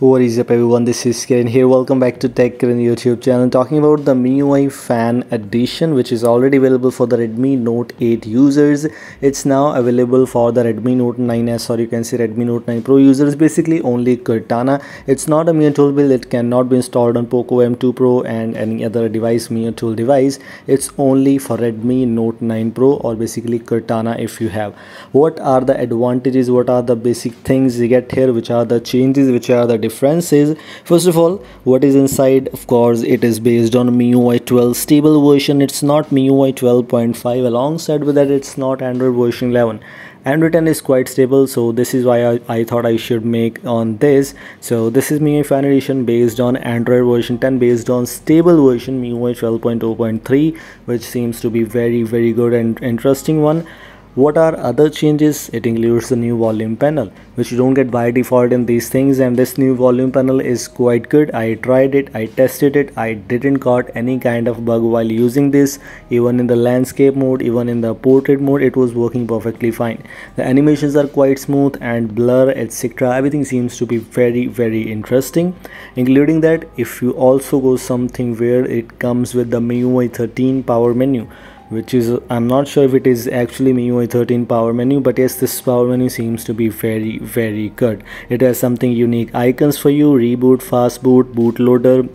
What is up everyone, this is Karan here. Welcome back to Tech Karan YouTube channel. Talking about the MIUI Fan Edition which is already available for the Redmi Note 8 users. It's now available for the Redmi Note 9s or you can say Redmi Note 9 Pro users. Basically only Curtana. It's not a MIUI build. It cannot be installed on Poco M2 Pro and any other device MIUI tool device. It's only for Redmi Note 9 Pro or basically Curtana if you have. What are the advantages? What are the basic things you get here? Which are the changes? Which are the differences. First of all what is inside? Of course it is based on MIUI 12 stable version. It's not MIUI 12.5 alongside with that. It's not Android version 11 Android 10 is quite stable so this is why I, I thought I should make on this. So this is MIUI Fan Edition based on Android version 10 based on stable version MIUI 12.0.3 which seems to be very very good and interesting one what are other changes? It includes the new volume panel which you don't get by default in these things and this new volume panel is quite good. I tried it i tested it i didn't got any kind of bug while using this. Even in the landscape mode even in the portrait mode it was working perfectly fine. The animations are quite smooth and blur etc everything seems to be very very interesting. Including that if you also go something where it comes with the MIUI 13 power menu which is i'm not sure if it is actually MIUI 13 power menu but yes this power menu seems to be very very good. It has something unique icons for you reboot fast boot bootloader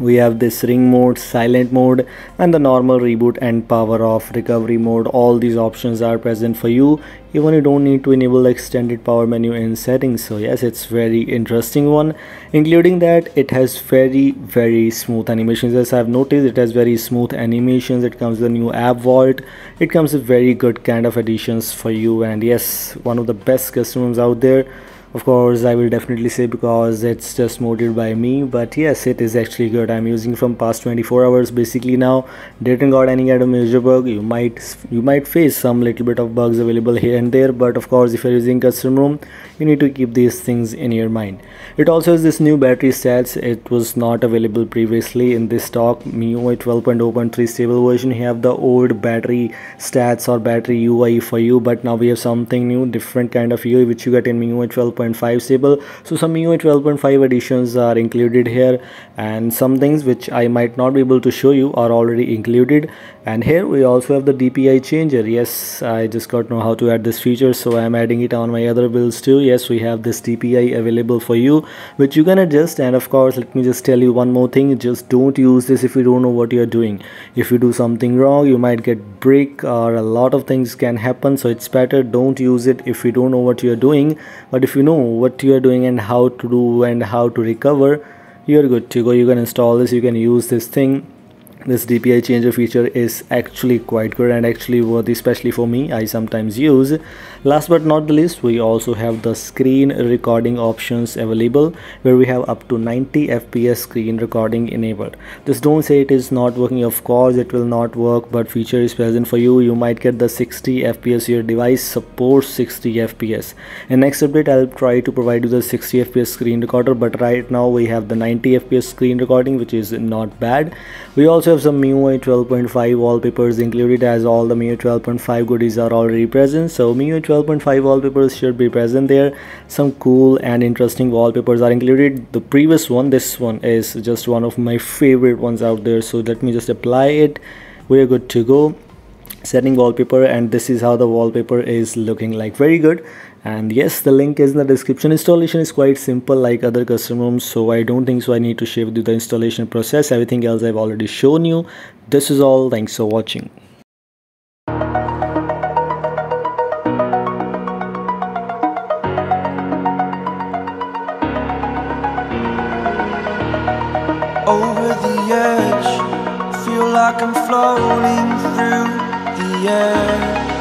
we have this ring mode silent mode and the normal reboot and power off recovery mode. All these options are present for you. Even you don't need to enable extended power menu in settings. So yes it's very interesting one. Including that it has very very smooth animations. As i've noticed it has very smooth animations. It comes with a new app vault. It comes with very good kind of additions for you. And yes one of the best customers out there of course i will definitely say because it's just moded by me but yes it is actually good. I'm using from past 24 hours basically now. Didn't got any kind of major bug. You might you might face some little bit of bugs available here and there but of course if you're using custom ROM you need to keep these things in your mind. It also has this new battery stats. It was not available previously in this stock. MIUI 12.0.3 stable version. You have the old battery stats or battery UI for you but now we have something new different kind of UI which you get in MIUI 12 12.5 stable so some MIUI 12.5 additions are included here and some things which I might not be able to show you are already included. And here we also have the DPI changer. Yes I just got know how to add this feature so I'm adding it on my other builds too. Yes we have this DPI available for you which you can adjust. And of course let me just tell you one more thing. Just don't use this if you don't know what you're doing. If you do something wrong you might get brick or a lot of things can happen. So it's better don't use it if you don't know what you're doing. But if you know what you are doing and how to do and how to recover you're good to go. You can install this you can use this thing this DPI changer feature is actually quite good and actually worthy especially for me. I sometimes use. Last but not the least we also have the screen recording options available where we have up to 90 fps screen recording enabled. Just don't say it is not working. Of course it will not work but feature is present for you. You might get the 60 fps your device supports 60 fps in next update i'll try to provide you the 60 fps screen recorder but right now we have the 90 fps screen recording which is not bad. We also have some MIUI 12.5 wallpapers included as all the MIUI 12.5 goodies are already present. So MIUI 12.5 wallpapers should be present there. Some cool and interesting wallpapers are included. The previous one this one is just one of my favorite ones out there. So let me just apply it. We're good to go setting wallpaper and this is how the wallpaper is looking like. Very good. And yes the link is in the description. Installation is quite simple like other custom ROMs so i don't think so i need to share with you the installation process. Everything else i've already shown you. This is all. Thanks for watching. Over the edge. Feel like I'm floating through air.